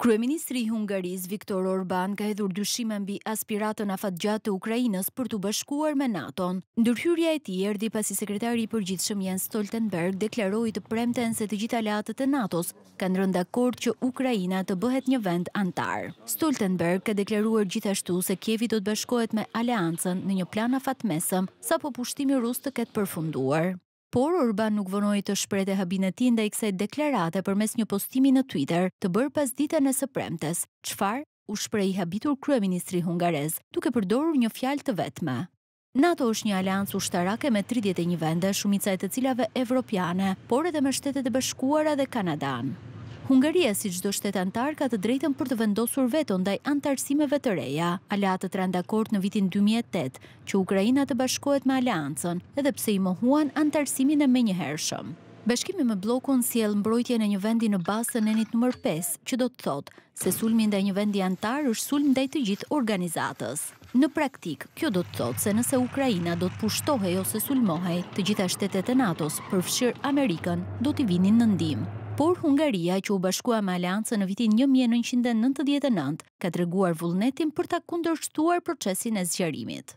Kryeministri i Hungarisë, Viktor Orban, ka hedhur dyshime mbi aspiratën afatgjatë të Ukrainës për t'u bashkuar me NATO-n. Ndërhyrja e tij erdhi pasi Sekretari i Përgjithshëm Jens Stoltenberg deklaroi të premten se të gjithë aleatët e NATO-s kanë rënë dakord që Ukraina të bëhet një vend anëtar. Stoltenberg ka deklaruar gjithashtu se Kievi do të bashkohet me aleancën në një plan afatmesëm sapo pushtimi rus të ketë përfunduar. Por, Orban nuk vonoi të shprehte habinë e tij ndaj kësaj deklarate përmes një postimi në Twitter, të bërë pasditen e së premtes. Çfarë? u shpreh i habitur kryeministri hungarez, duke përdorur një fjalë të vetme. NATO është një aleancë ushtarake me tridhjetë e një vende, shumica e të cilave evropiane, por edhe me Shtetet e Bashkuara dhe Kanadanë. Hungaria, si çdo shtet anëtar, ka të drejtën për të vendosur veto ndaj anëtarësimeve të reja. Aleatët ranë dakord në vitin dy mijë e tetë, që Ukraina të bashkohet me Aleancën, edhe pse i mohuan anëtarësimin e menjëhershëm. Bashkimi me bllokun sjell mbrojtjen e një vendi në bazë të nenit numër pesë, që do të thotë se sulmi ndaj një vendi anëtar është sulm ndaj të gjithë organizatës. Në praktikë, kjo do të thotë se nëse Ukraina do të pushtohej ose sulmohej, të gjitha shtetet e NATO-s, përfshirë Amerikën, do t'i vinin në ndihmë. Por Hungaria, që u bashkua me Aleancën në vitin një mijë e nëntëqind e nëntëdhjetë e nëntë, ka treguar vullnetin për ta kundërshtuar procesin e zgjerimit.